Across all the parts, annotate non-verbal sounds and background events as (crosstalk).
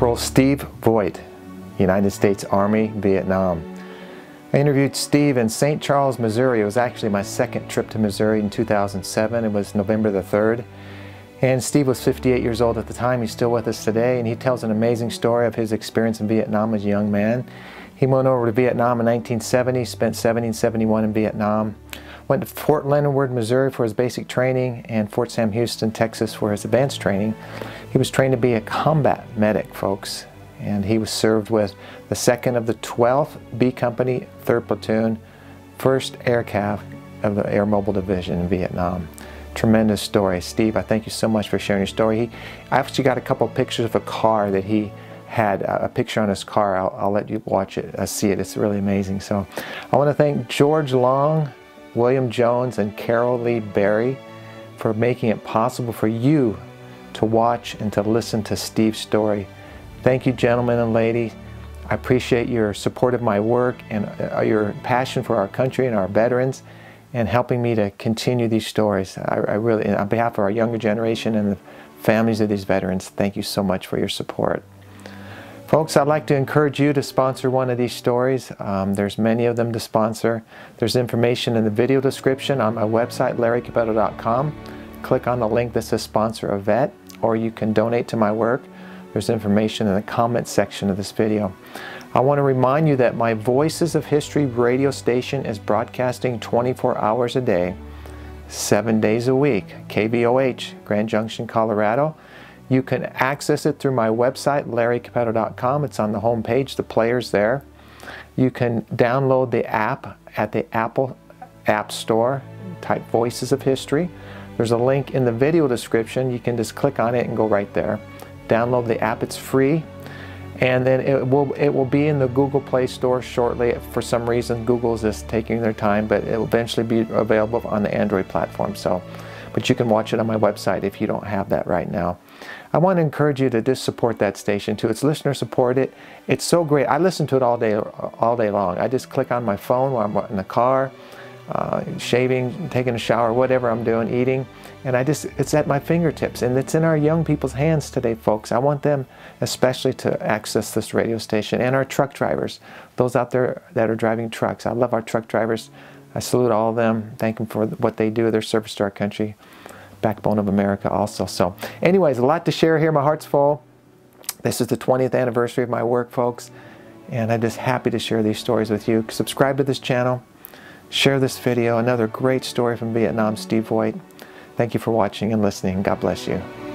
Corporal Steve Vogt, United States Army, Vietnam. I interviewed Steve in St. Charles, Missouri. It was actually my second trip to Missouri in 2007. It was November the 3rd. And Steve was 58 years old at the time. He's still with us today, and he tells an amazing story of his experience in Vietnam as a young man. He went over to Vietnam in 1970, spent 70 and 71 in Vietnam. Went to Fort Leonard Wood, Missouri for his basic training and Fort Sam Houston, Texas for his advanced training. He was trained to be a combat medic, folks, and he was served with the 2nd of the 12th B Company, 3rd Platoon, 1st Air Cav of the Air Mobile Division in Vietnam. Tremendous story. Steve, I thank you so much for sharing your story. He, I actually got a couple of pictures of a car that he had a picture on his car. I'll, I'll let you watch it, uh, see it. It's really amazing. So I want to thank George Long, William Jones, and Carol Lee Berry for making it possible for you to watch and to listen to Steve's story. Thank you, gentlemen and ladies. I appreciate your support of my work and uh, your passion for our country and our veterans and helping me to continue these stories. I, I really, on behalf of our younger generation and the families of these veterans, thank you so much for your support. Folks, I'd like to encourage you to sponsor one of these stories. Um, there's many of them to sponsor. There's information in the video description on my website, larrycappetto.com. Click on the link that says sponsor a vet, or you can donate to my work. There's information in the comments section of this video. I want to remind you that my Voices of History radio station is broadcasting 24 hours a day, seven days a week, KVOH, Grand Junction, Colorado. You can access it through my website, larrycappetto.com. It's on the home page, the player's there. You can download the app at the Apple App Store, type Voices of History. There's a link in the video description. You can just click on it and go right there. Download the app, it's free. And then it will, it will be in the Google Play Store shortly. For some reason, Google is just taking their time, but it will eventually be available on the Android platform. So, but you can watch it on my website if you don't have that right now. I want to encourage you to just support that station too. It's listener supported. It's so great. I listen to it all day, all day long. I just click on my phone while I'm in the car, uh, shaving, taking a shower, whatever I'm doing, eating, and I just it's at my fingertips. And it's in our young people's hands today, folks. I want them especially to access this radio station and our truck drivers, those out there that are driving trucks. I love our truck drivers. I salute all of them. Thank them for what they do, their service to our country backbone of America also. So anyways, a lot to share here. My heart's full. This is the 20th anniversary of my work, folks. And I'm just happy to share these stories with you. Subscribe to this channel. Share this video. Another great story from Vietnam, Steve Vogt. Thank you for watching and listening. God bless you.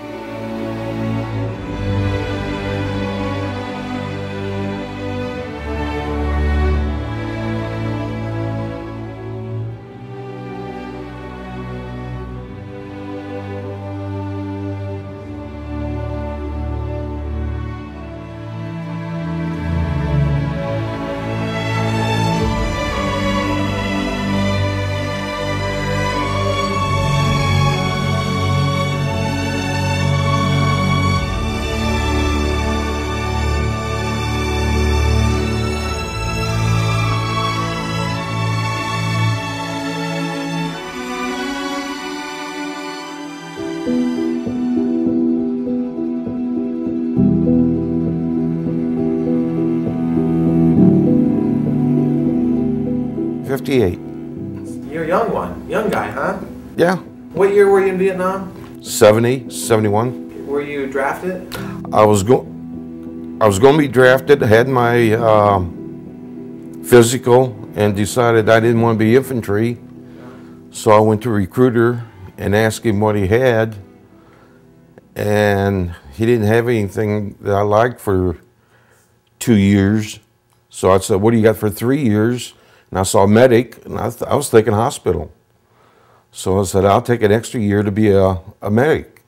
58. You're a young one. Young guy, huh? Yeah. What year were you in Vietnam? 70, 71. Were you drafted? I was going I was going to be drafted, had my uh, physical and decided I didn't want to be infantry. So I went to recruiter and asked him what he had. And he didn't have anything that I liked for two years. So I said, what do you got for three years? And I saw medic, and I, I was thinking hospital. So I said, I'll take an extra year to be a, a medic.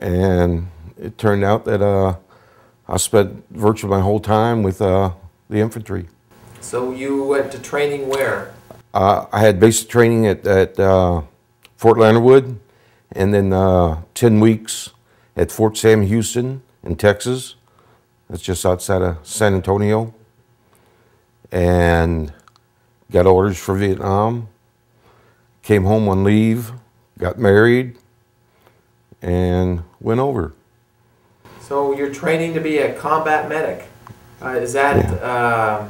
And it turned out that uh, I spent virtually my whole time with uh, the infantry. So you went to training where? Uh, I had basic training at, at uh, Fort Leonard Wood, and then uh, 10 weeks at Fort Sam Houston in Texas. That's just outside of San Antonio and got orders for Vietnam. Came home on leave, got married, and went over. So you're training to be a combat medic. Uh, is that uh,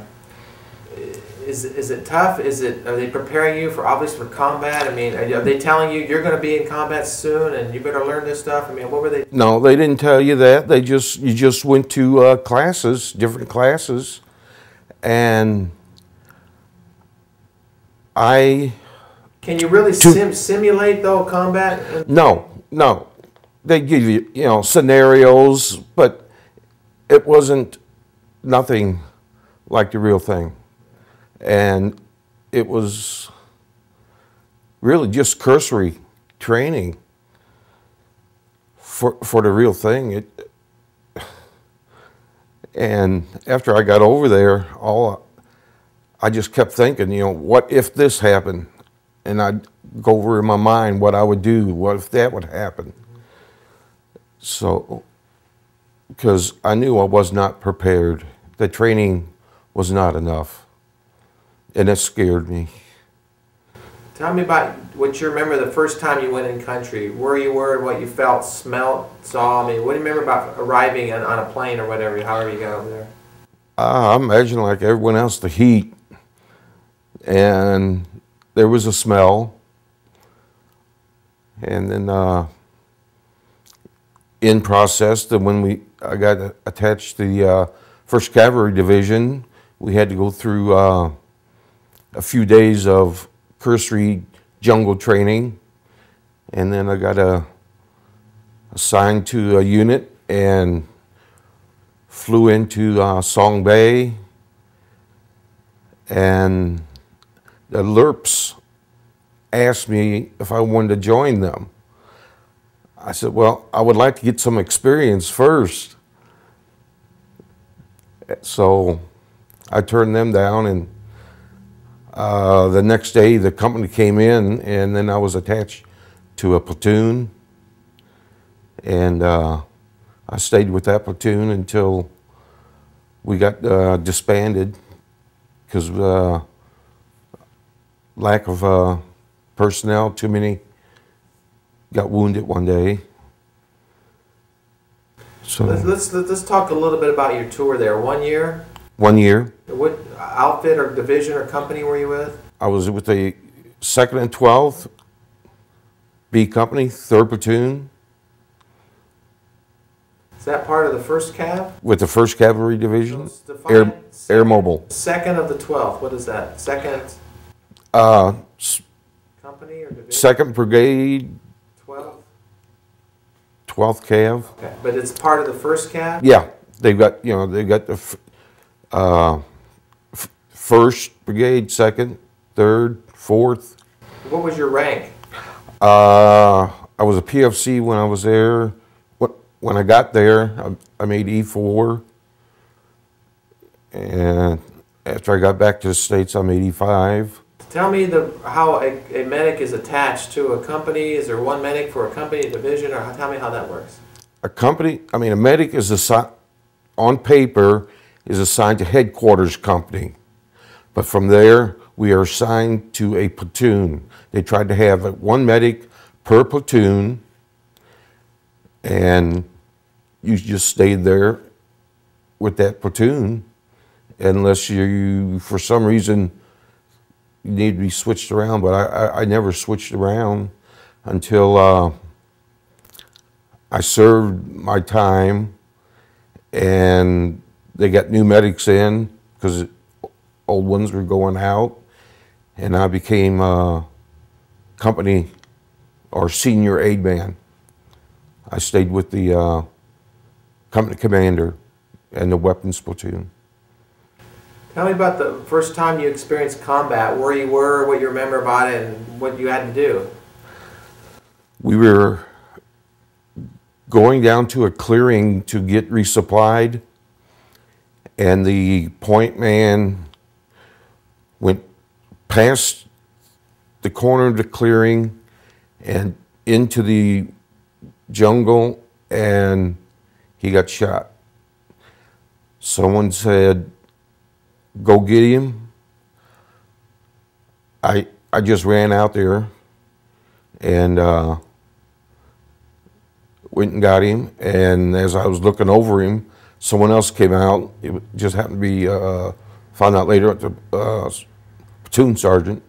is is it tough? Is it are they preparing you for obviously for combat? I mean, are they telling you you're going to be in combat soon and you better learn this stuff? I mean, what were they? No, they didn't tell you that. They just you just went to uh, classes, different classes, and I. Can you really sim- simulate though combat? No, no. They give you you know scenarios, but it wasn't nothing like the real thing, and it was really just cursory training for for the real thing. It, and after I got over there, all I just kept thinking, you know, what if this happened? And I'd go over in my mind what I would do, what if that would happen? So, because I knew I was not prepared. The training was not enough. And it scared me. Tell me about what you remember the first time you went in country, where you were, what you felt, smelt, saw. I mean, what do you remember about arriving on, on a plane or whatever, however you got over there? Uh, I imagine like everyone else, the heat. And there was a smell. And then uh, in process, then when we I got attached to the uh, First Cavalry Division, we had to go through uh, a few days of cursory jungle training, and then I got a, assigned to a unit and flew into uh, Song Be, and the LRRPs asked me if I wanted to join them. I said, well, I would like to get some experience first. So I turned them down and uh, the next day, the company came in, and then I was attached to a platoon, and uh, I stayed with that platoon until we got uh, disbanded because uh, lack of uh, personnel. Too many got wounded one day. So let's, let's let's talk a little bit about your tour there. One year. One year. What outfit or division or company were you with? I was with the second and twelfth B Company, third platoon. Is that part of the first cav? With the first Cavalry Division, Air Air Mobile. Second of the twelfth. What is that? Second. Uh, company or division? Second Brigade. Twelfth. Twelfth Cav. Okay, but it's part of the first cav. Yeah, they've got you know they've got the uh, first brigade, second, third, fourth. What was your rank? Uh, I was a PFC when I was there. When I got there, I, I made E4. And after I got back to the States, I'm 85. Tell me the how a, a, medic is attached to a company. Is there one medic for a company, a division, or tell me how that works? A company, I mean, a medic is a, on paper, is assigned to headquarters company. But from there, we are assigned to a platoon. They tried to have one medic per platoon, and you just stayed there with that platoon unless you, for some reason, need to be switched around. But I, I, I never switched around until uh, I served my time and they got new medics in because old ones were going out, and I became a company or senior aid man. I stayed with the uh, company commander and the weapons platoon. Tell me about the first time you experienced combat, where you were, what you remember about it, and what you had to do. We were going down to a clearing to get resupplied and the point man past the corner of the clearing and into the jungle and he got shot. Someone said, go get him. I, I just ran out there and uh, went and got him, and as I was looking over him, someone else came out. It just happened to be, uh, found out later, the uh, platoon sergeant,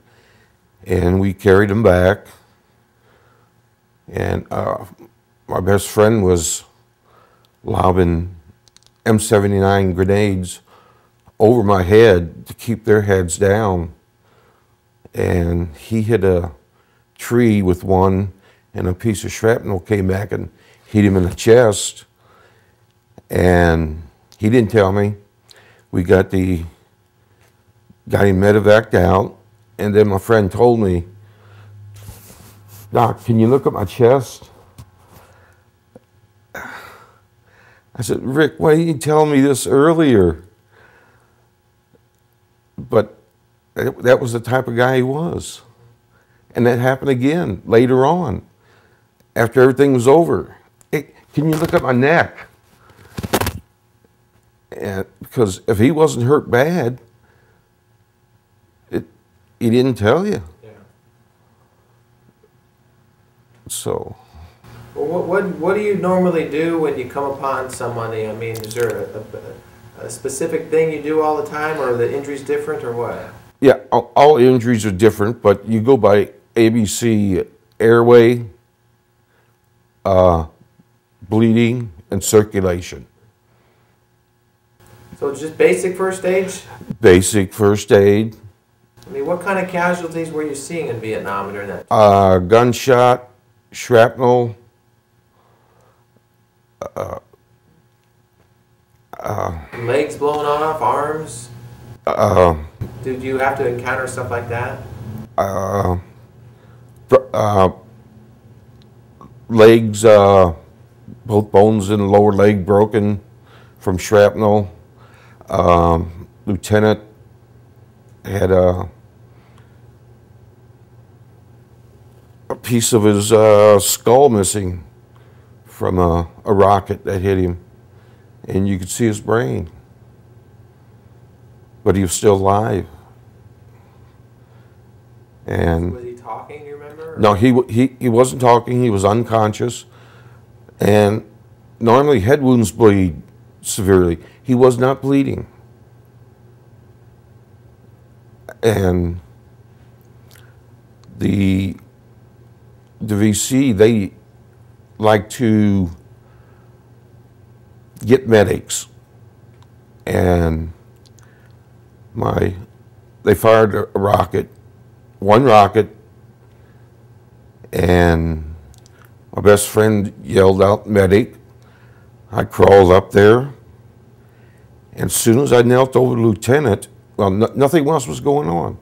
and we carried him back. And uh, my best friend was lobbing M79 grenades over my head to keep their heads down. And he hit a tree with one, and a piece of shrapnel came back and hit him in the chest. And he didn't tell me. We got the got him medevaced out, and then my friend told me, Doc, can you look at my chest? I said, Rick, why didn't you tell me this earlier? But that was the type of guy he was. And that happened again later on, after everything was over. Hey, can you look at my neck? And because if he wasn't hurt bad, he didn't tell you. Yeah. So. Well, what, what, what do you normally do when you come upon somebody? I mean, is there a, a, a specific thing you do all the time, or are the injuries different, or what? Yeah, all, all injuries are different, but you go by ABC airway, uh, bleeding, and circulation. So just basic first aid? Basic first aid. I mean, what kind of casualties were you seeing in Vietnam during that? Uh, gunshot, shrapnel, uh, uh, legs blown off, arms. Uh, Did you have to encounter stuff like that? Uh, uh, legs, uh, both bones in the lower leg broken from shrapnel. Um, lieutenant had a, piece of his uh, skull missing from a, a rocket that hit him, and you could see his brain. But he was still alive. And was he talking? You remember? No, he he he wasn't talking. He was unconscious, and normally head wounds bleed severely. He was not bleeding, and the the VC they like to get medics, and my they fired a rocket one rocket, and my best friend yelled out medic. I crawled up there, and as soon as I knelt over the lieutenant, well, no, nothing else was going on.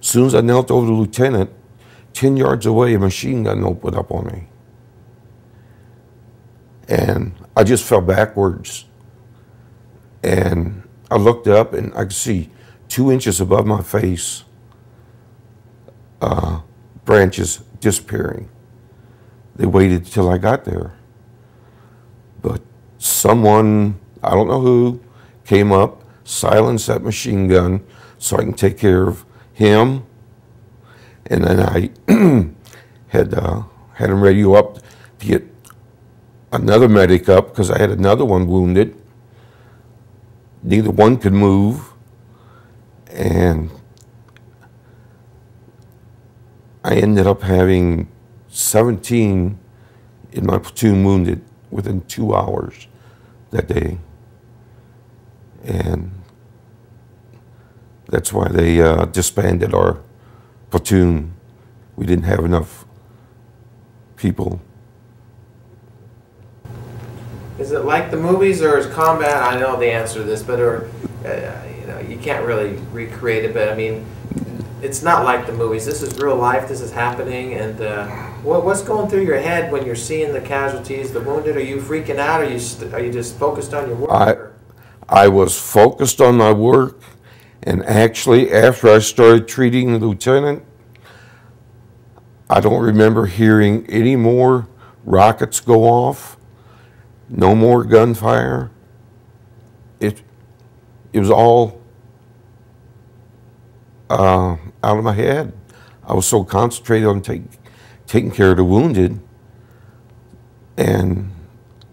As soon as I knelt over the lieutenant, 10 yards away, a machine gun opened up on me. And I just fell backwards. And I looked up and I could see two inches above my face uh, branches disappearing. They waited till I got there. But someone, I don't know who, came up, silenced that machine gun so I can take care of him. And then I (clears throat) had, uh, had him radio up to get another medic up because I had another one wounded. Neither one could move. And I ended up having 17 in my platoon wounded within two hours that day. And that's why they uh, disbanded our platoon. We didn't have enough people. Is it like the movies or is combat? I know the answer to this, but or uh, you know you can't really recreate it. But I mean, it's not like the movies. This is real life. This is happening. And uh, what, what's going through your head when you're seeing the casualties, the wounded? Are you freaking out? Are you are you just focused on your work? I, I was focused on my work, and actually, after I started treating the lieutenant, I don't remember hearing any more rockets go off, no more gunfire. It it was all uh, out of my head. I was so concentrated on take, taking care of the wounded and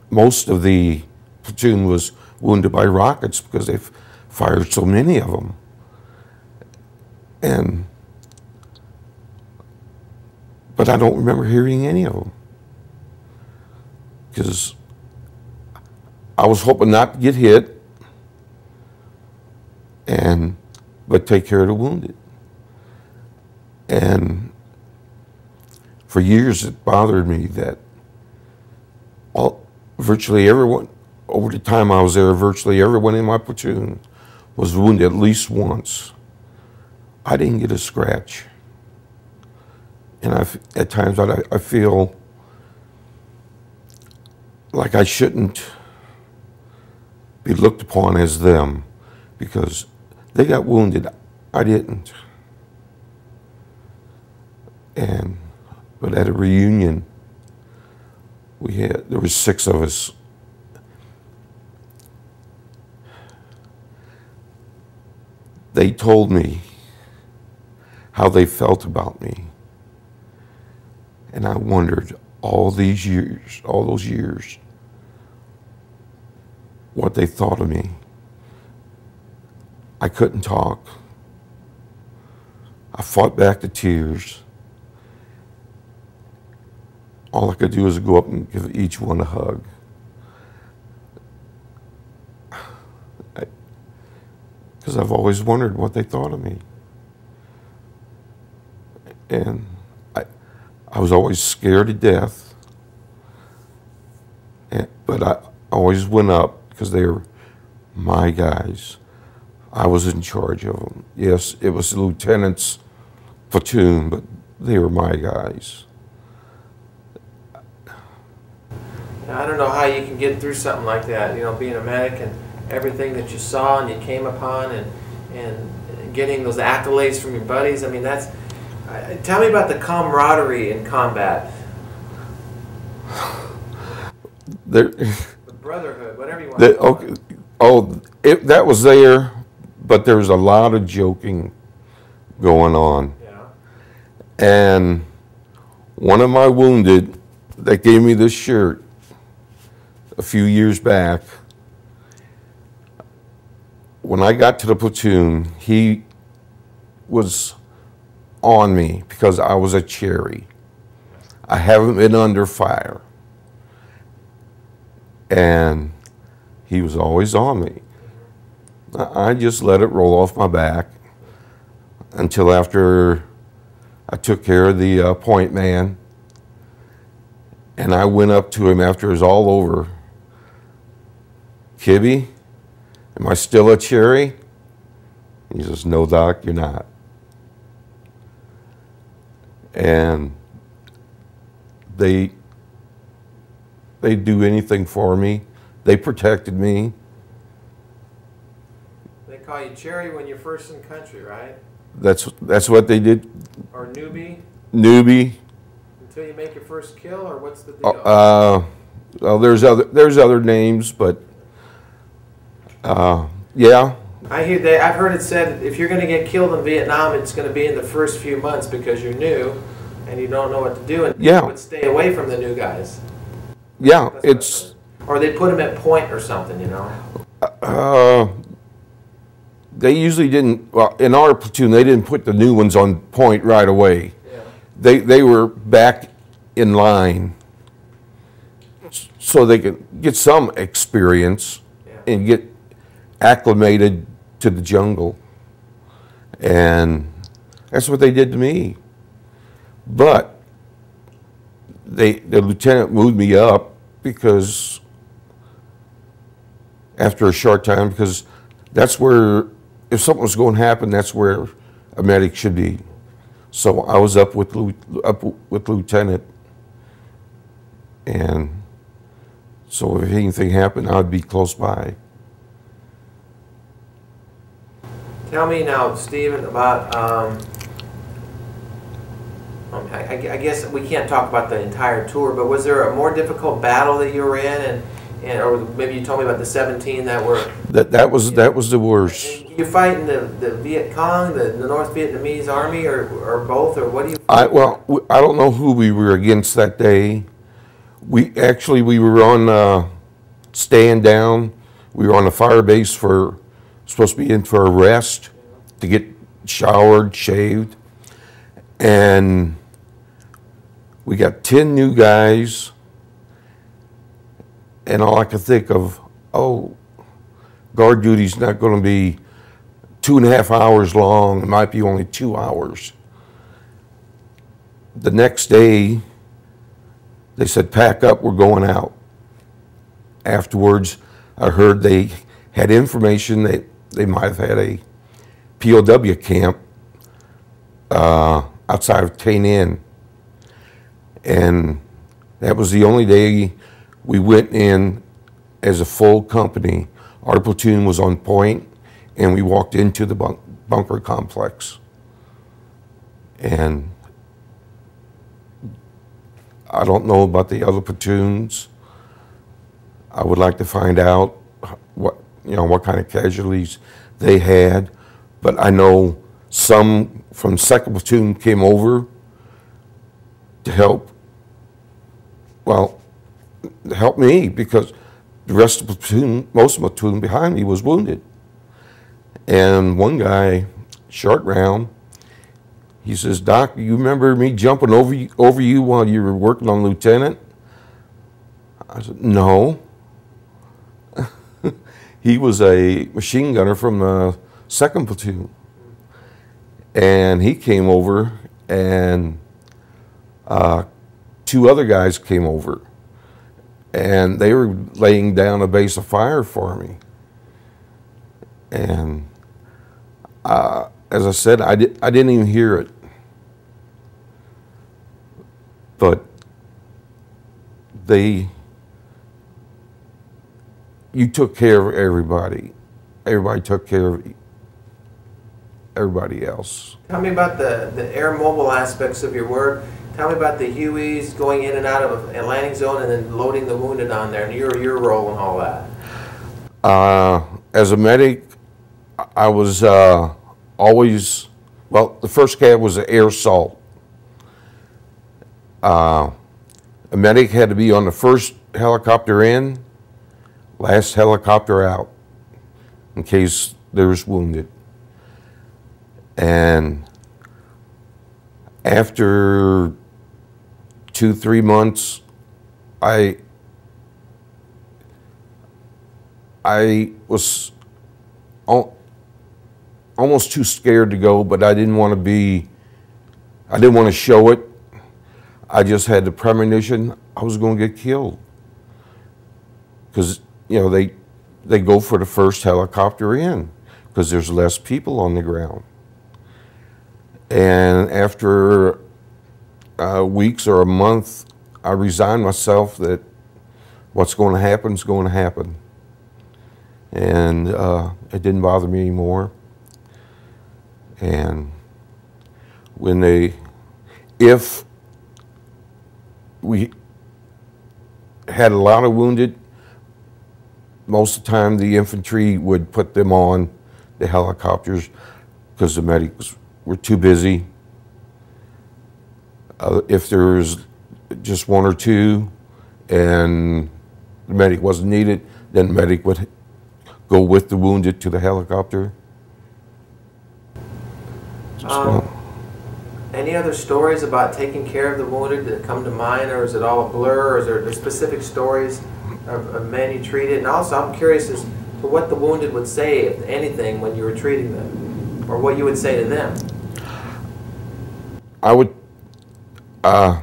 most of the platoon was wounded by rockets because they've fired so many of them. And, but I don't remember hearing any of them. Because I was hoping not to get hit and, but take care of the wounded. And for years it bothered me that all, virtually everyone, over the time I was there, virtually everyone in my platoon was wounded at least once. I didn't get a scratch. And I, at times I, I feel like I shouldn't be looked upon as them because they got wounded. I didn't. And, but at a reunion, we had, there was six of us. They told me how they felt about me. And I wondered all these years, all those years, what they thought of me. I couldn't talk. I fought back the tears. All I could do was go up and give each one a hug. Because I've always wondered what they thought of me. And I, I was always scared to death. And, but I always went up because they were my guys. I was in charge of them. Yes, it was the lieutenant's platoon, but they were my guys. I don't know how you can get through something like that, you know, being a medic and everything that you saw and you came upon and, and getting those accolades from your buddies. I mean, that's, tell me about the camaraderie in combat. There, the brotherhood, whatever you want the, okay, Oh, it, that was there, but there was a lot of joking going on. Yeah. And one of my wounded that gave me this shirt a few years back, when I got to the platoon, he was on me because I was a cherry. I haven't been under fire. And he was always on me. I just let it roll off my back until after I took care of the uh, point man. And I went up to him after it was all over. Kibby, am I still a cherry? He says, no, Doc, you're not. And they, they do anything for me. They protected me. They call you Cherry when you're first in country, right? That's that's what they did. Or newbie? Newbie. Until you make your first kill, or what's the uh, deal? Uh, well, there's other there's other names, but uh, yeah. I hear that. I've heard it said if you're going to get killed in Vietnam, it's going to be in the first few months because you're new and you don't know what to do, and yeah. you would stay away from the new guys. Yeah, That's it's or they put them at point or something, you know? Uh, they usually didn't, well, in our platoon, they didn't put the new ones on point right away. Yeah. They, they were back in line so they could get some experience yeah. and get acclimated to the jungle. And that's what they did to me. But they, the lieutenant moved me up because after a short time because that's where, if something was going to happen, that's where a medic should be. So I was up with up with lieutenant, and so if anything happened, I'd be close by. Tell me now, Stephen, about. Um, um I, I guess we can't talk about the entire tour, but was there a more difficult battle that you were in, and and, or maybe you told me about the 17 that were. That that was that was the worst. You fighting the, the Viet Cong, the, the North Vietnamese army, or, or both, or what do you? I well, I don't know who we were against that day. We actually we were on uh, stand down. We were on a fire base for supposed to be in for a rest to get showered, shaved, and we got ten new guys. And all I could think of, oh, guard duty's not going to be two and a half hours long. It might be only two hours. The next day, they said, pack up, we're going out. Afterwards, I heard they had information that they might have had a POW camp uh, outside of Inn. And that was the only day we went in as a full company. Our platoon was on point, and we walked into the bunk bunker complex. And I don't know about the other platoons. I would like to find out you know what kind of casualties they had, but I know some from second platoon came over to help. Well, help me because the rest of the platoon, most of the platoon behind me was wounded. And one guy, short round, he says, Doc, you remember me jumping over you, over you while you were working on lieutenant? I said, no. He was a machine gunner from the second platoon. And he came over and uh, two other guys came over and they were laying down a base of fire for me. And uh, as I said, I, di- I didn't even hear it. But they, you took care of everybody. Everybody took care of everybody else. Tell me about the, the air mobile aspects of your work. Tell me about the Hueys going in and out of a landing zone and then loading the wounded on there and your, your role and all that. Uh, as a medic, I was uh, always, well, the first cav was an air assault. Uh, a medic had to be on the first helicopter in, last helicopter out, in case there's wounded. And after two, three months, I I was al- almost too scared to go, but I didn't want to be, I didn't want to show it. I just had the premonition I was going to get killed. Because, you know, they, they go for the first helicopter in because there's less people on the ground. And after uh, weeks or a month, I resigned myself that what's going to happen is going to happen. And uh, it didn't bother me anymore. And when they, if we had a lot of wounded, most of the time the infantry would put them on the helicopters because the medics were too busy. Uh, if there was just one or two and the medic wasn't needed, then the medic would go with the wounded to the helicopter. Um, any other stories about taking care of the wounded that come to mind, or is it all a blur, or is there, there specific stories of, of you treated? And also, I'm curious as to what the wounded would say, if anything, when you were treating them, or what you would say to them. I would uh,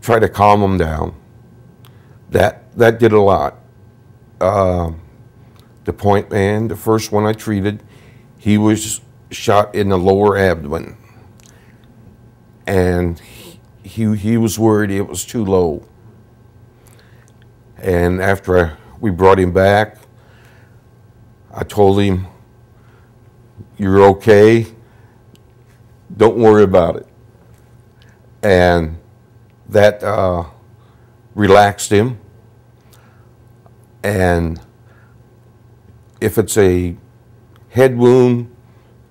try to calm them down. That that did a lot. Uh, the point man, the first one I treated, he was shot in the lower abdomen, and he he was worried it was too low. And after I, we brought him back, I told him, "You're okay. Don't worry about it." And that uh, relaxed him. And if it's a head wound,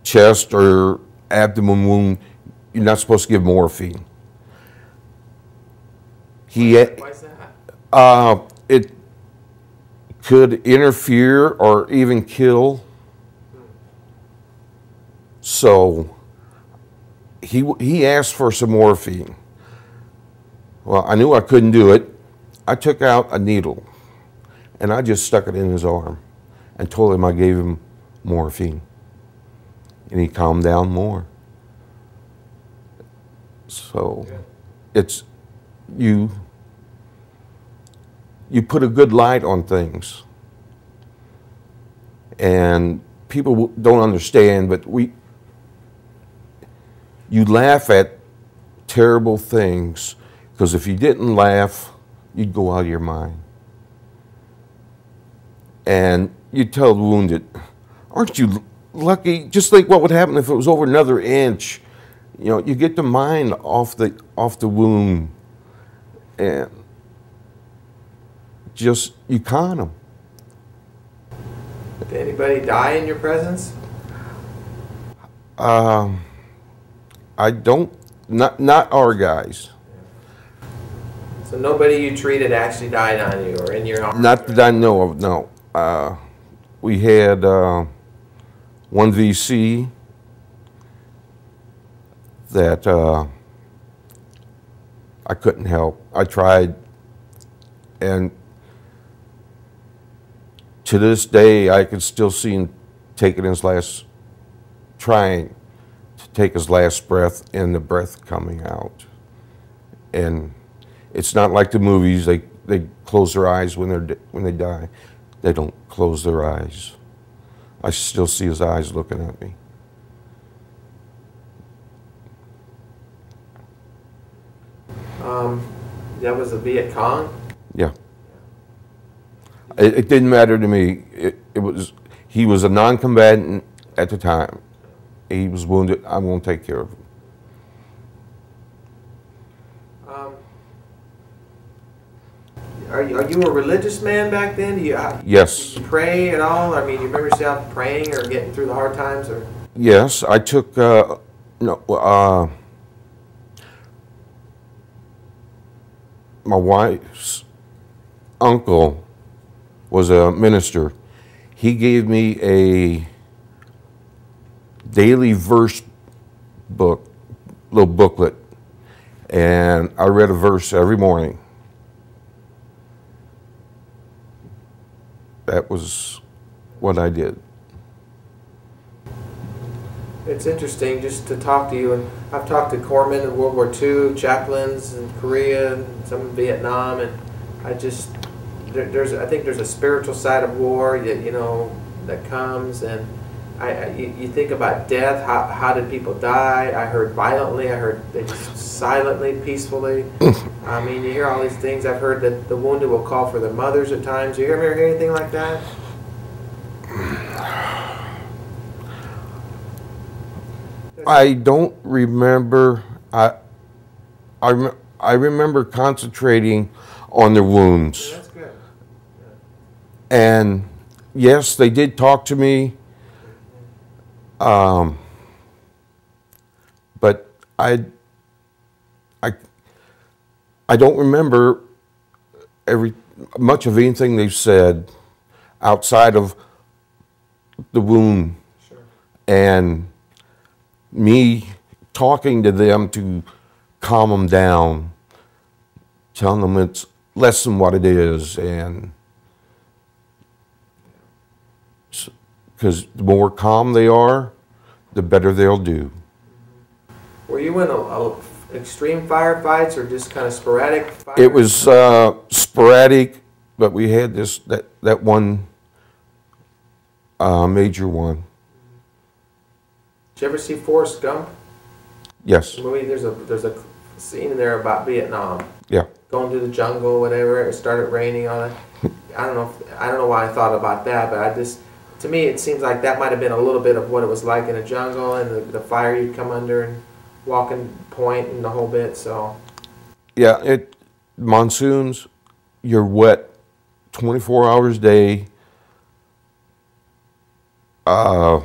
chest, or abdomen wound, you're not supposed to give morphine. He, Why is that? uh, it could interfere or even kill. So he, he asked for some morphine. Well, I knew I couldn't do it. I took out a needle and I just stuck it in his arm and told him I gave him morphine. And he calmed down more. So it's you you put a good light on things. And people don't understand, but we you laugh at terrible things because if you didn't laugh, you'd go out of your mind. And you tell the wounded, aren't you lucky? Just think what would happen if it was over another inch. You know, you get the mind off the off the wound, and just you con them. Did anybody die in your presence? Um, I don't, not not our guys. So nobody you treated actually died on you or in your arms? Not that I know of. No, uh, we had uh, one VC that uh, I couldn't help. I tried, and to this day, I can still see him taking his last, trying to take his last breath, and the breath coming out. And it's not like the movies; they they close their eyes when they're when they die. They don't close their eyes. I still see his eyes looking at me. Um, that was a Viet Cong? Yeah. It, it didn't matter to me. It, it was he was a non-combatant at the time. He was wounded. I'm going to take care of him. Um, are, you, are you a religious man back then? Do you, Yes. did you pray at all? I mean, you remember yourself praying or getting through the hard times? Or Yes, I took uh, no. Uh, my wife's uncle was a minister. He gave me a daily verse book, little booklet, and I read a verse every morning. That was what I did. It's interesting just to talk to you, and I've talked to corpsmen in World War II, chaplains in Korea, and some in Vietnam, and I just there, there's I think there's a spiritual side of war that you know that comes, and I, I you, think about death. How how did people die? I heard violently. I heard they just silently, peacefully. (laughs) I mean, you hear all these things. I've heard that the wounded will call for their mothers at times. You ever hear anything like that? I don't remember. I, I, rem- I remember concentrating on the wounds. And yes, they did talk to me. Um, but I, I, I don't remember every much of anything they've said outside of the wound Sure. and me talking to them to calm them down, telling them it's less than what it is, and because the more calm they are, the better they'll do. Were you in a, a extreme firefights or just kind of sporadic? Fire? It was uh, sporadic, but we had this that that one uh, major one. Did you ever see Forrest Gump? Yes, The movie. There's a there's a scene in there about Vietnam, yeah. going through the jungle, whatever. It started raining on it. (laughs) I don't know. If, I don't know why I thought about that, but I just to me it seems like that might have been a little bit of what it was like in a jungle and the, the fire you'd come under and walking point and the whole bit. So Yeah, it monsoons, you're wet 24 hours a day. Uh,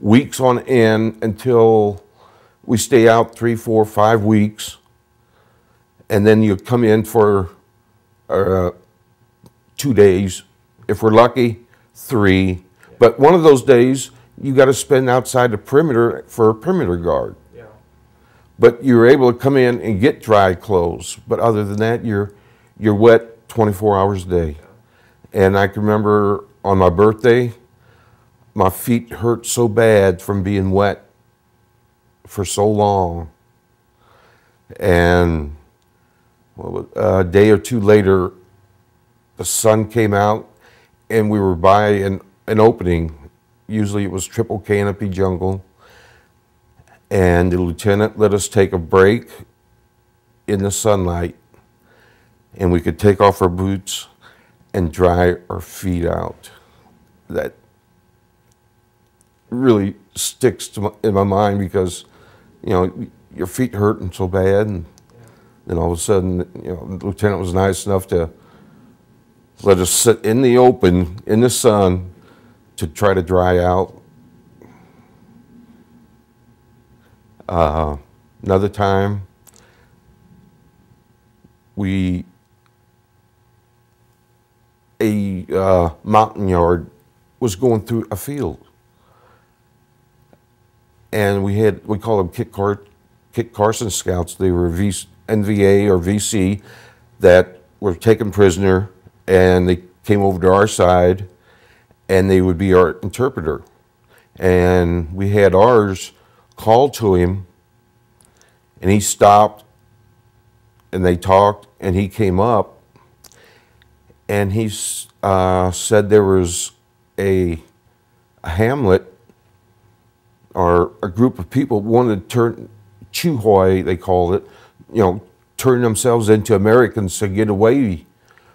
weeks on end until we stay out three, four, five weeks. and then you come in for uh, two days. If we're lucky, three. But one of those days, you got to spend outside the perimeter for a perimeter guard. Yeah. But you're able to come in and get dry clothes. But other than that, you're you're wet 24 hours a day. And I can remember on my birthday, my feet hurt so bad from being wet for so long. And well, a day or two later, the sun came out and we were by an, an opening. Usually it was triple canopy jungle. And the lieutenant let us take a break in the sunlight and we could take off our boots and dry our feet out. That really sticks to my, in my mind because, you know, your feet hurting so bad, and then all of a sudden, you know, the lieutenant was nice enough to let us sit in the open in the sun to try to dry out. Uh, another time, we a uh, yard was going through a field. And we had, we call them Kit, Car Kit Carson scouts. They were v NVA or VC that were taken prisoner and they came over to our side and they would be our interpreter. And we had ours called to him and he stopped and they talked and he came up and he uh, said there was a, a, hamlet or a group of people wanted to turn Chieu Hoi, they called it, you know, turn themselves into Americans to get away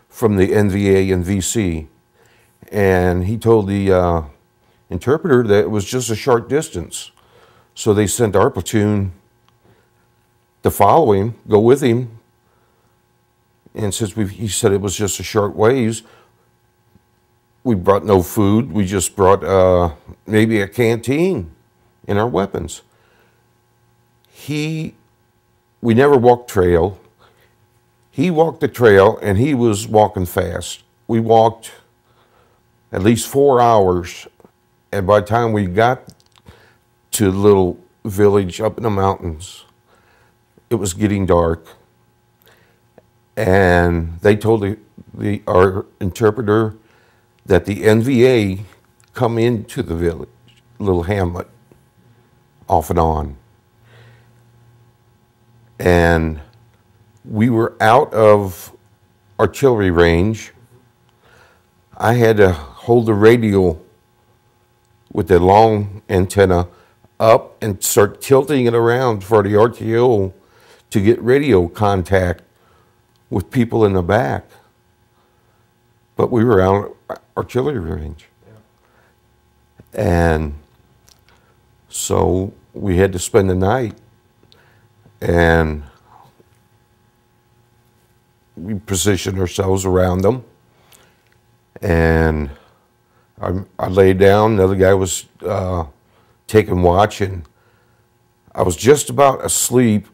from the NVA and VC. And he told the uh, interpreter that it was just a short distance. So they sent our platoon to follow him, go with him, and since we he said it was just a short ways, we brought no food. We just brought uh, maybe a canteen and our weapons. He, we never walked trail. He walked the trail and he was walking fast. We walked at least four hours. And by the time we got to the little village up in the mountains, it was getting dark and they told the, the, our interpreter that the NVA come into the village, little hamlet, off and on. And we were out of artillery range. I had to hold the radio with the long antenna up and start tilting it around for the RTO to get radio contact with people in the back. But we were out of artillery range. And so we had to spend the night and we positioned ourselves around them. And I, I laid down, another guy was uh, taking watch, and I was just about asleep,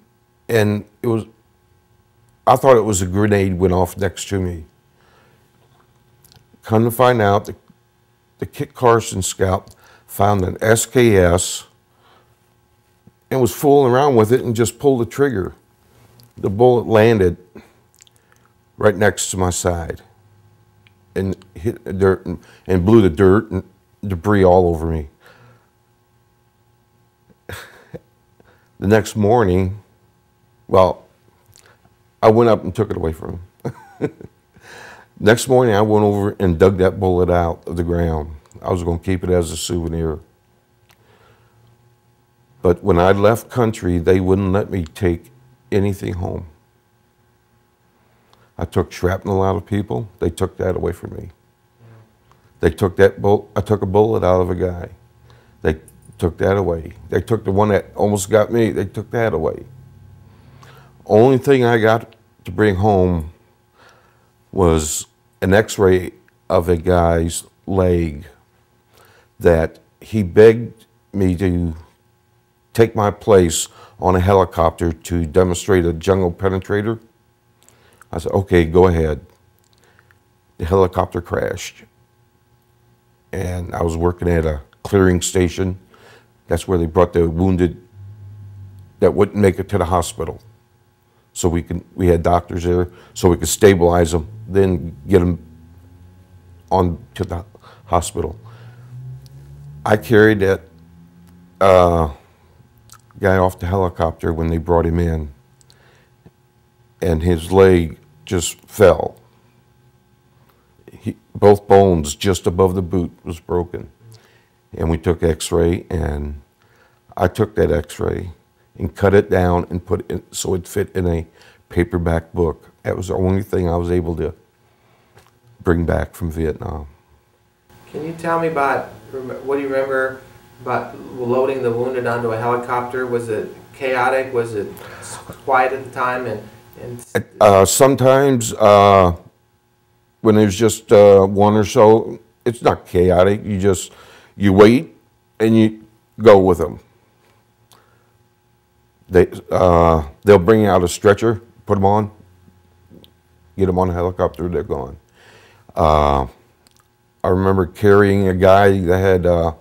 and it was I thought it was a grenade went off next to me. Come to find out, the, the Kit Carson scout found an SKS and was fooling around with it and just pulled the trigger. The bullet landed right next to my side and hit dirt and, and blew the dirt and debris all over me. (laughs) the next morning, well, I went up and took it away from him. (laughs) Next morning, I went over and dug that bullet out of the ground. I was going to keep it as a souvenir. But when I left country, they wouldn't let me take anything home. I took shrapnel out of people. They took that away from me. They took that. I took a bullet out of a guy. They took that away. They took the one that almost got me. They took that away. Only thing I got to bring home was an x-ray of a guy's leg that he begged me to take my place on a helicopter to demonstrate a jungle penetrator. I said, okay, go ahead. The helicopter crashed. And I was working at a clearing station. That's where they brought the wounded that wouldn't make it to the hospital. So we can we had doctors there so we could stabilize them, then get them on to the hospital. I carried that uh, guy off the helicopter when they brought him in, and his leg just fell. He, both bones just above the boot was broken. And we took x-ray, and I took that x-ray and cut it down and put it so it fit in a paperback book. That was the only thing I was able to bring back from Vietnam. Can you tell me about, what do you remember about loading the wounded onto a helicopter? Was it chaotic? Was it quiet at the time? And, uh, sometimes uh, when there's just uh, one or so, it's not chaotic. You just, you wait and you go with them. They, uh, they'll bring out a stretcher, put them on, get them on a helicopter, they're gone. Uh, I remember carrying a guy that had uh,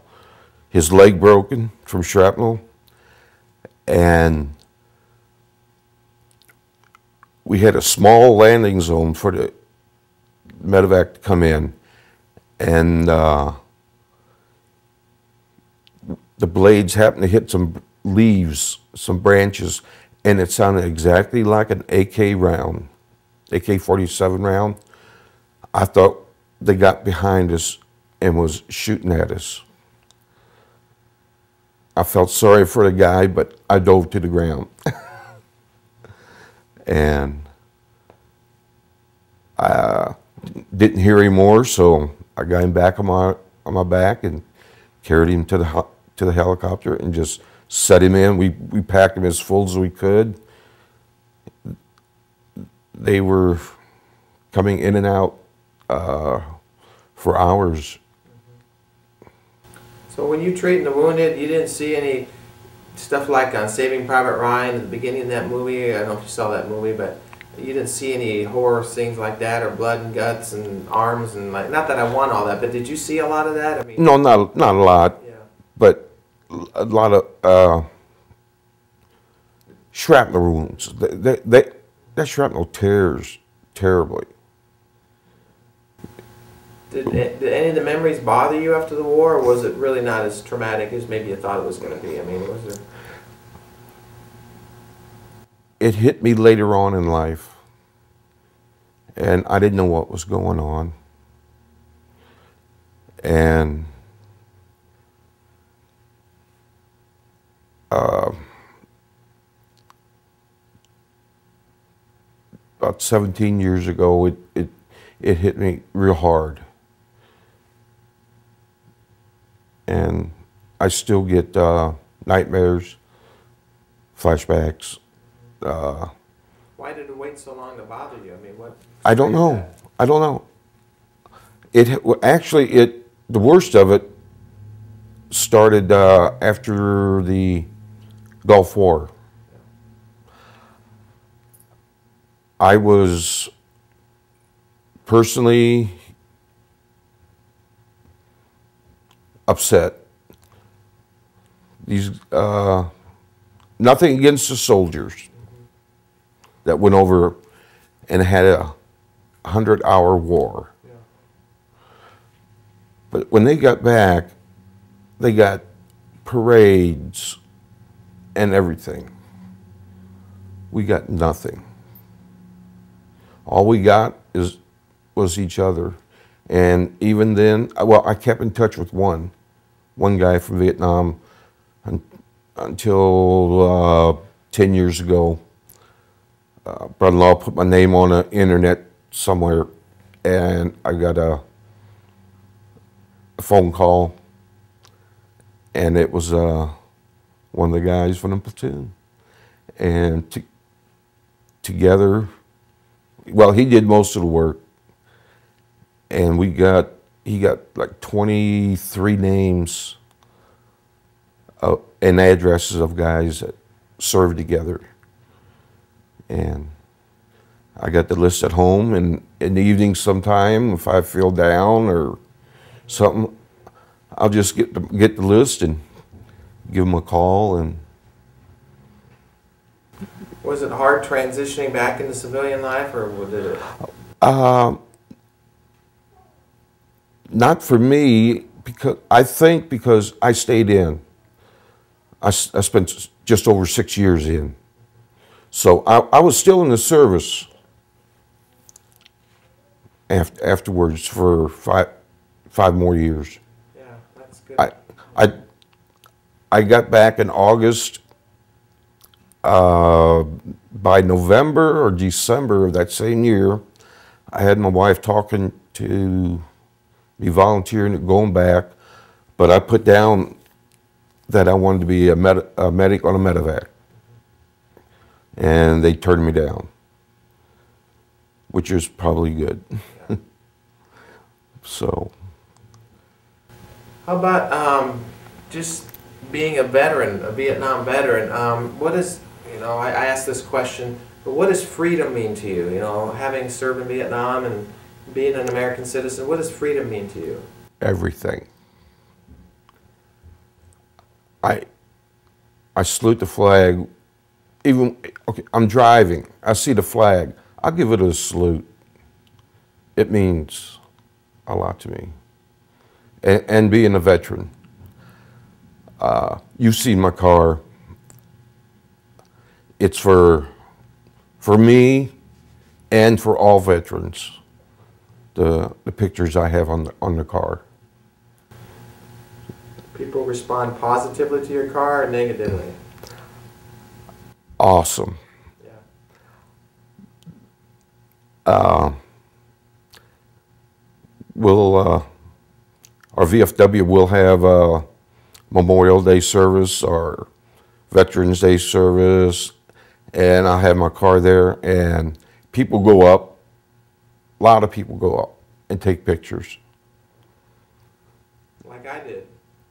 his leg broken from shrapnel, and we had a small landing zone for the medevac to come in, and uh, the blades happened to hit some leaves, some branches, and it sounded exactly like an AK round, AK-47 round. I thought they got behind us and was shooting at us. I felt sorry for the guy, but I dove to the ground. (laughs) and I uh, didn't hear any more, so I got him back on my on my back and carried him to the to the helicopter and just set him in. We, we packed him as full as we could. They were coming in and out uh, for hours. So when you treating the wounded, you didn't see any stuff like on Saving Private Ryan at the beginning of that movie. I don't know if you saw that movie, but you didn't see any horror things like that, or blood and guts and arms and like. Not that I want all that, but did you see a lot of that? I mean, no, not not a lot. Yeah. But a lot of uh, shrapnel wounds. They, they, they, that shrapnel tears terribly. Did, did, any of the memories bother you after the war, or was it really not as traumatic as maybe you thought it was going to be? I mean, was there... It hit me later on in life, and I didn't know what was going on. And uh, about 17 years ago, it, it, it hit me real hard. And I still get uh, nightmares, flashbacks. Uh, Why did it wait so long to bother you? I mean, what? I don't know. That? I don't know. It actually it the worst of it started uh, after the Gulf War. I was personally upset. These uh, nothing against the soldiers that went over and had a hundred-hour war. But when they got back, they got parades and everything. We got nothing. All we got is was each other. And even then, well, I kept in touch with one, one guy from Vietnam until uh, 10 years ago. Uh, brother-in-law put my name on the internet somewhere and I got a, a phone call and it was uh, one of the guys from the platoon. And to, together, well, he did most of the work. And we got, he got like 23 names of, and addresses of guys that served together. And I got the list at home, and in the evening sometime, if I feel down or something, I'll just get the, get the list and give them a call. And Was it hard transitioning back into civilian life, or did it? uh, not for me, because I think because I stayed in. I, I spent just over six years in. So I, I was still in the service af- afterwards for five, five more years. Yeah, that's good. I, I, I got back in August. Uh, by November or December of that same year, I had my wife talking to me volunteering going back, but I put down that I wanted to be a, med- a medic on a medevac, and they turned me down, which is probably good. (laughs) so. How about um, just being a veteran, a Vietnam veteran? Um, what is, you know, I, I asked this question, but what does freedom mean to you? You know, having served in Vietnam and being an American citizen, what does freedom mean to you? everything. I I salute the flag. Even okay, I'm driving. I see the flag. I'll give it a salute. It means a lot to me. And, and being a veteran, uh, you've seen my car. It's for for me and for all veterans. The the pictures I have on the on the car. People respond positively to your car or negatively? awesome. Yeah. We'll, uh, our VFW will have a Memorial Day service or Veterans Day service, and I have my car there, and people go up, a lot of people go up and take pictures. Like I did.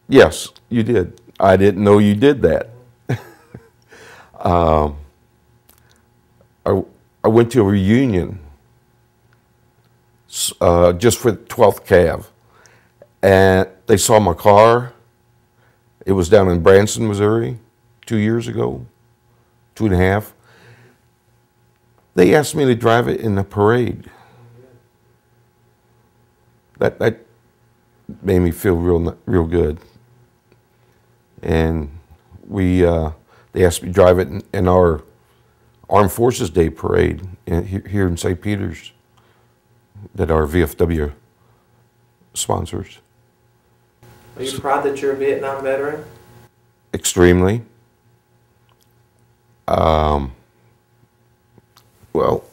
Yes, you did. I didn't know you did that. (laughs) um, I, I went to a reunion uh, just for 12th Cav, and they saw my car. It was down in Branson, Missouri, two years ago, two and a half. They asked me to drive it in the parade. That, that made me feel real, real good and we uh, they asked me to drive it in, in our Armed Forces Day parade in, here in St. Peter's that our VFW sponsors. Are you proud that you're a Vietnam veteran? Extremely. Um, well,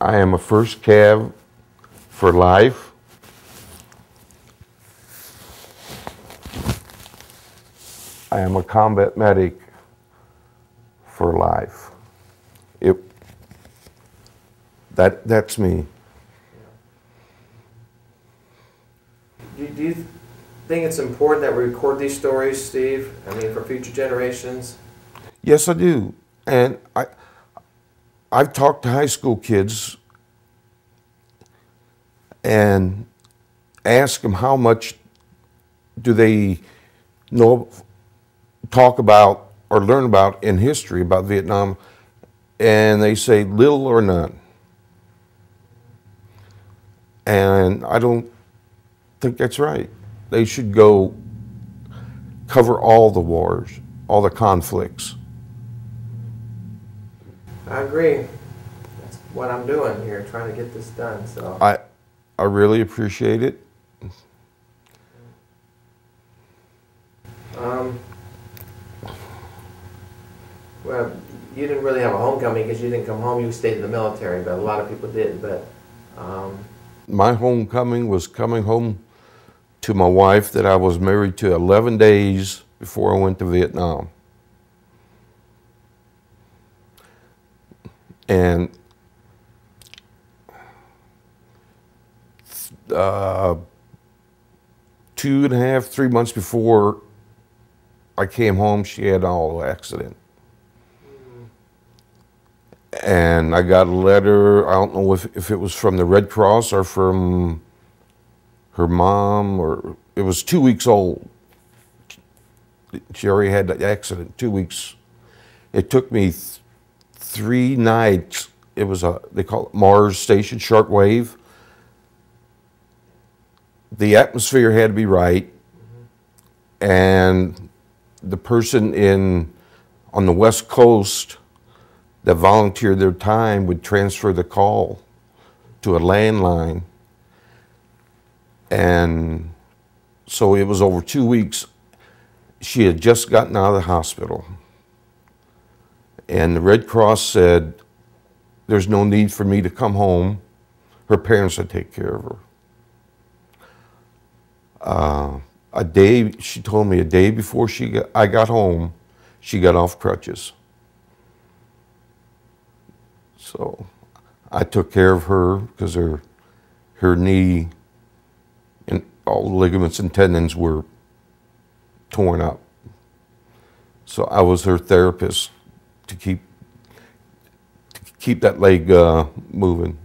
I am a first cav for life. I am a combat medic for life. It, that, that's me. Do you, do you think it's important that we record these stories, Steve? I mean, for future generations? Yes, I do. And I, I've talked to high school kids and asked them how much do they know, talk about or learn about in history about Vietnam, and they say little or none. And I don't think that's right. They should go cover all the wars, all the conflicts. I agree. That's what I'm doing here, trying to get this done. So I, I really appreciate it. Um, well, you didn't really have a homecoming because you didn't come home. You stayed in the military, but a lot of people did. But um, My homecoming was coming home to my wife that I was married to 11 days before I went to Vietnam. And uh, two and a half, three months before I came home, she had an auto accident. and I got a letter. I don't know if, if it was from the Red Cross or from her mom, or it was two weeks old. She already had the accident two weeks. It took me three nights. It was a they call it MARS Station Shortwave. The atmosphere had to be right, and the person in on the West Coast that volunteered their time would transfer the call to a landline. And so it was over two weeks. She had just gotten out of the hospital. And the Red Cross said, There's no need for me to come home. Her parents would take care of her. Uh, a day, she told me a day before she got, I got home, she got off crutches. So I took care of her because her her knee and all the ligaments and tendons were torn up. So I was her therapist to keep to keep that leg uh, moving.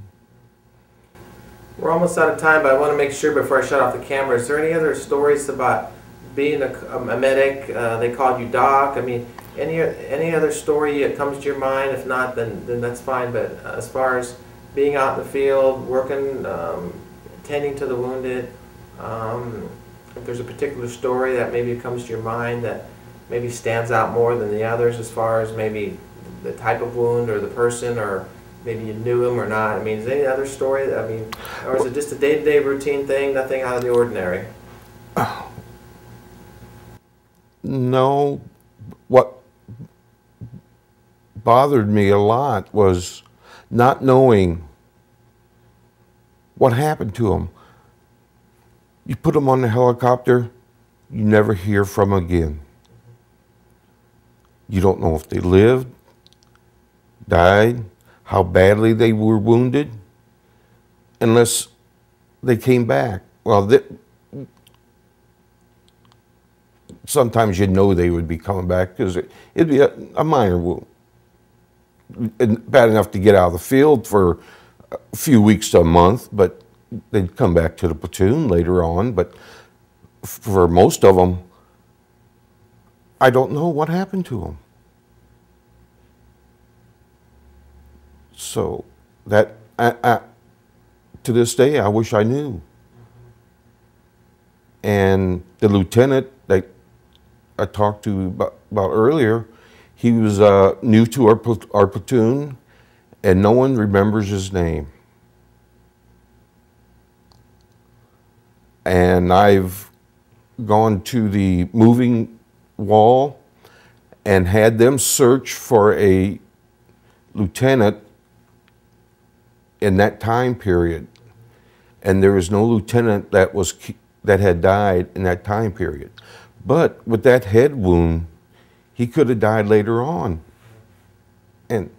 We're almost out of time, but I want to make sure before I shut off the camera. Is there any other stories about being a, a medic? Uh, they called you doc. I mean, any any other story that comes to your mind? If not, then then that's fine. But as far as being out in the field, working, um, tending to the wounded, um, if there's a particular story that maybe comes to your mind that maybe stands out more than the others, as far as maybe the type of wound or the person or maybe you knew him or not. I mean, is there any other story? I mean, or is it just a day-to-day routine thing, nothing out of the ordinary? No, what bothered me a lot was not knowing what happened to him. You put him on the helicopter, you never hear from him again. You don't know if they lived, died, how badly they were wounded, unless they came back. Well, they, sometimes you'd know they would be coming back because it, would be a, a minor wound bad enough to get out of the field for a few weeks to a month, but they'd come back to the platoon later on. But for most of them, I don't know what happened to them. So that I, I, to this day, I wish I knew. And the lieutenant that I talked to about, about earlier, he was uh, new to our, our platoon, and no one remembers his name. And I've gone to the moving wall and had them search for a lieutenant in that time period. And there was no lieutenant that was that had died in that time period. But with that head wound, he could have died later on. And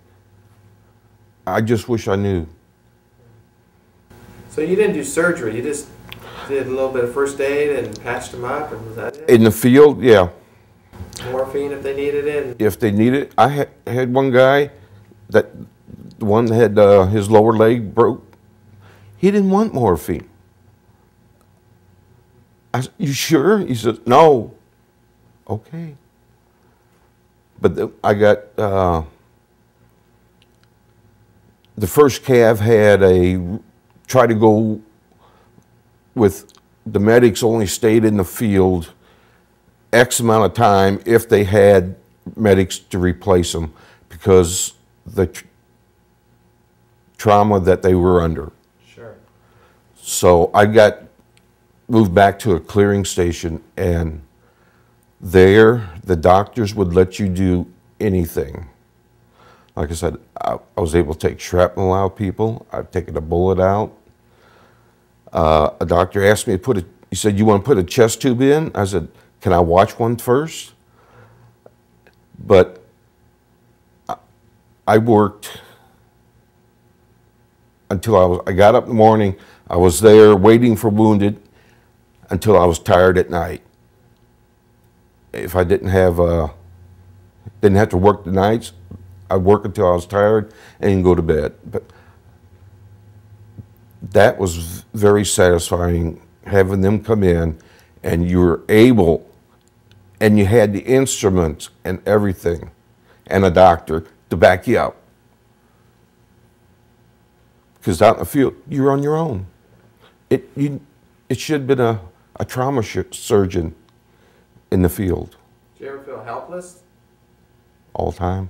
I just wish I knew. So you didn't do surgery, you just did a little bit of first aid and patched him up, and was that it? In the field, yeah. Morphine if they needed it? If they needed it. I had one guy that, the one had uh, his lower leg broke, he didn't want morphine. I said, you sure? He says, no. Okay. But the, I got uh, the first cav had a try to go with the medics only stayed in the field X amount of time if they had medics to replace them because the trauma that they were under. Sure. So I got moved back to a clearing station and there, the doctors would let you do anything. Like I said, I, I was able to take shrapnel out people. I've taken a bullet out. Uh, a doctor asked me to put a, he said, you want to put a chest tube in? I said, can I watch one first? But I, I worked until I was, I got up in the morning, I was there waiting for wounded until I was tired at night if I didn't have uh, didn't have to work the nights, I'd work until I was tired and go to bed. But that was very satisfying having them come in and you were able and you had the instruments and everything and a doctor to back you up. Because out in the field, you're on your own. It, you, it should have been a, a trauma surgeon in the field. Do you ever feel helpless? All the time.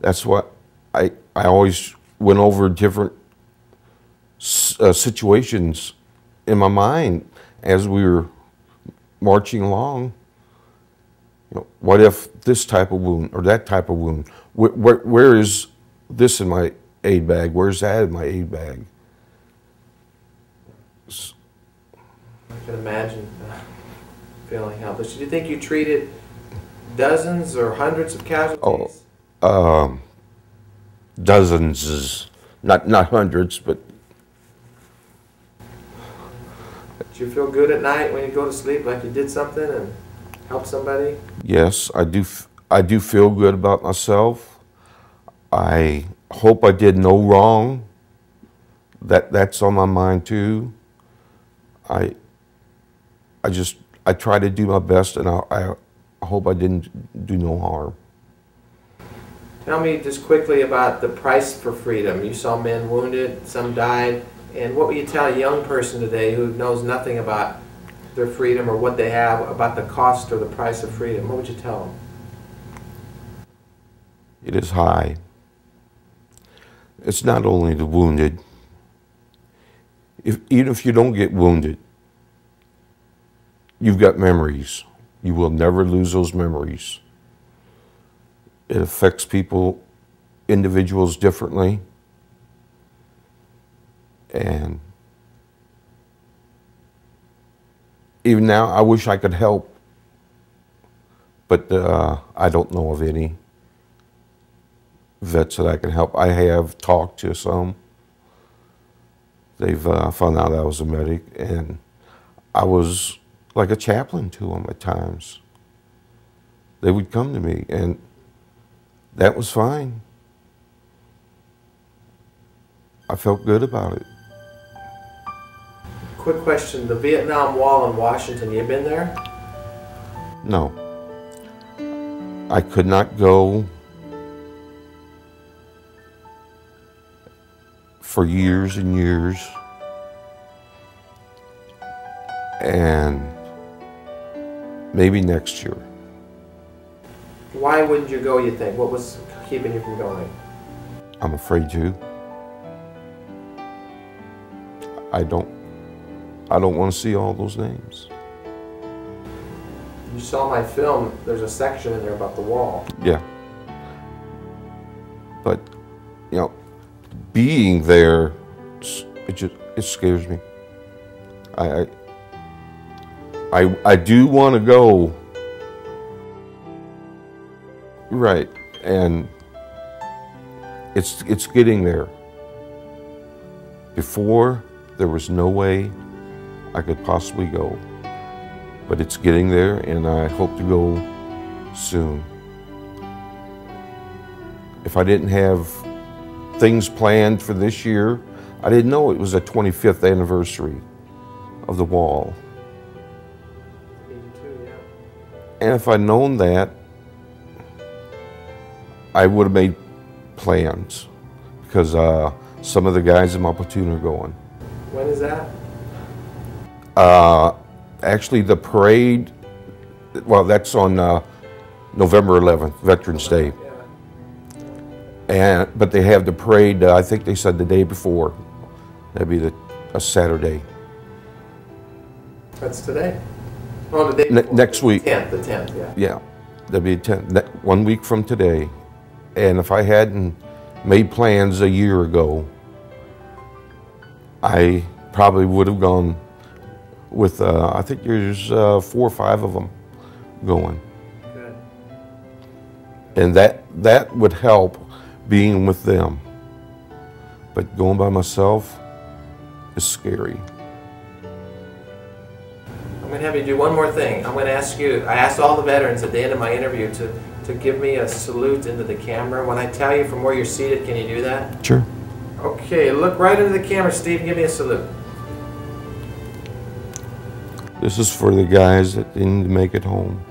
That's what I, I always went over different uh, situations in my mind as we were marching along. You know, what if this type of wound or that type of wound? where, where, where is this in my aid bag? Where's that in my aid bag? I can imagine uh, feeling helpless. Do you think you treated dozens or hundreds of casualties? Oh, um, dozens, not not hundreds, but. Do you feel good at night when you go to sleep, like you did something and helped somebody? Yes, I do. I do feel good about myself. I hope I did no wrong. That that's on my mind too. I I just I try to do my best, and I, I hope I didn't do no harm. Tell me just quickly about the price for freedom. You saw men wounded, some died, and what would you tell a young person today who knows nothing about their freedom or what they have about the cost or the price of freedom? What would you tell them? It is high. It's not only the wounded. If, even if you don't get wounded, you've got memories. You will never lose those memories. It affects people, individuals differently. And even now, I wish I could help, but uh, I don't know of any vets that I can help. I have talked to some. They've uh, found out I was a medic, and I was like a chaplain to them at times. They would come to me, and that was fine. I felt good about it. Quick question. The Vietnam Wall in Washington, you been there? No. I could not go for years and years. And maybe next year. Why wouldn't you go, you think? What was keeping you from going? I'm afraid to. I don't I don't want to see all those names. You saw my film, there's a section in there about the wall. Yeah. Being there it just it scares me. I, I I, do want to go. Right. And it's, it's getting there. Before, there was no way I could possibly go. But it's getting there, and I hope to go soon. If I didn't have things planned for this year, I didn't know it was the 25th anniversary of the wall. And if I'd known that, I would have made plans because uh, some of the guys in my platoon are going. When is that? Uh, actually, the parade, well, that's on uh, November 11th, Veterans Day. And, but they have the parade, uh, I think they said the day before. That'd be the, a Saturday. That's today. Oh, the day Ne- next week. The Tenth, the tenth, yeah. Yeah, that'd be 10, ne- one week from today. And if I hadn't made plans a year ago, I probably would have gone with, uh, I think there's uh, four or five of them going. Good. And that, that would help being with them. But going by myself is scary. I'm going to have you do one more thing. I'm going to ask you, I asked all the veterans at the end of my interview to, to give me a salute into the camera? When I tell you from where you're seated, can you do that? Sure. Okay, look right into the camera, Steve. Give me a salute. This is for the guys that didn't make it home.